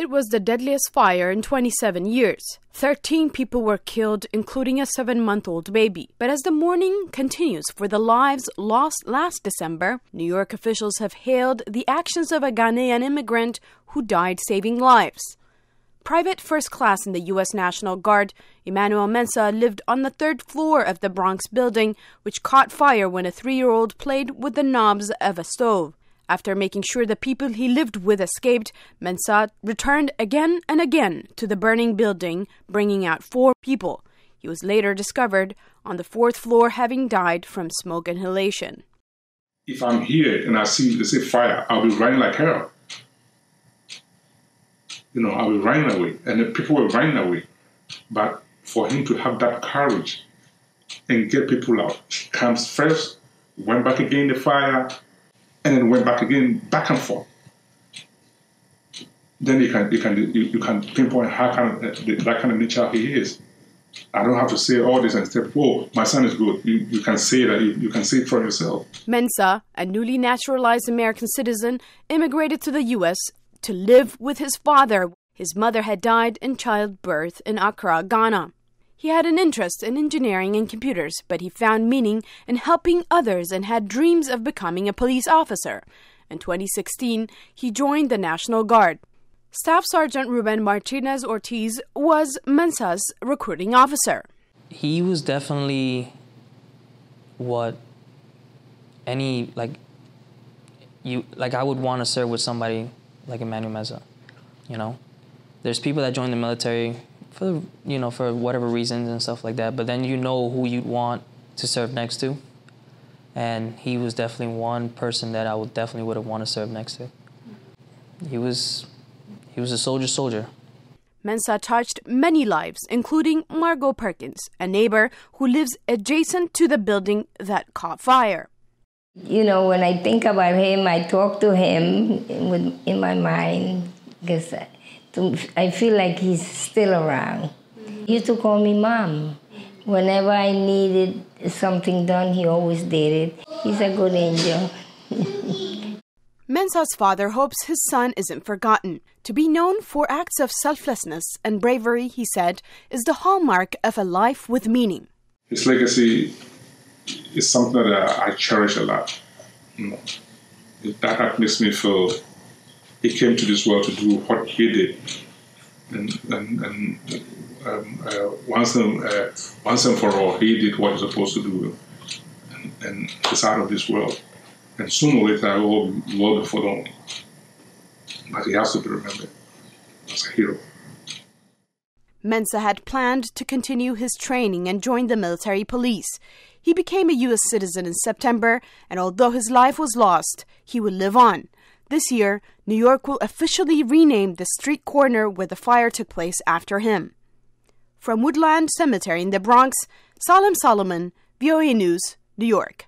It was the deadliest fire in 27 years. 13 people were killed, including a seven month old baby. But as the mourning continues for the lives lost last December, New York officials have hailed the actions of a Ghanaian immigrant who died saving lives. Private first class in the U.S. National Guard, Emmanuel Mensah lived on the third floor of the Bronx building, which caught fire when a three year old played with the knobs of a stove. After making sure the people he lived with escaped, Mensah returned again and again to the burning building, bringing out four people. He was later discovered on the fourth floor having died from smoke inhalation. If I'm here and I see, let's say, fire, I'll be running like hell. You know, I'll be running away. And the people were running away. But for him to have that courage and get people out, he comes first, went back again the fire, and then went back again, back and forth. Then you can you can you, you can pinpoint how kind of uh, that kind of nature he is. I don't have to say all this and say, "Oh, my son is good." You, you can say that. You, you can see it for yourself. Mensah, a newly naturalized American citizen, immigrated to the U.S. to live with his father. His mother had died in childbirth in Accra, Ghana. He had an interest in engineering and computers, but he found meaning in helping others and had dreams of becoming a police officer. In 2016, he joined the National Guard. Staff Sergeant Ruben Martinez Ortiz was Mensah's recruiting officer. He was definitely what any like you like I would want to serve with somebody like Emmanuel Mensah. You know, there's people that join the military for you know for whatever reasons and stuff like that. But then you know who you'd want to serve next to, and he was definitely one person that I would definitely would have wanted to serve next to. He was he was a soldier soldier. Mensah touched many lives, including Margot Perkins, a neighbor who lives adjacent to the building that caught fire. You know, when I think about him, I talk to him with, in my mind because to, I feel like he's still around. He used to call me mom. Whenever I needed something done, he always did it. He's a good angel. Mensah's father hopes his son isn't forgotten. To be known for acts of selflessness and bravery, he said, is the hallmark of a life with meaning. His legacy is something that I cherish a lot. You know, that makes me feel he came to this world to do what he did. And, and, and um, uh, once, and, uh, once and for all, he did what he's supposed to do. And, and he's out of this world. And sooner or later, I will be Lord them. But he has to be remembered as a hero. Mensah had planned to continue his training and join the military police. He became a U.S. citizen in September, and although his life was lost, he would live on. This year, New York will officially rename the street corner where the fire took place after him. From Woodlawn Cemetery in the Bronx, Salem Solomon, VOA News, New York.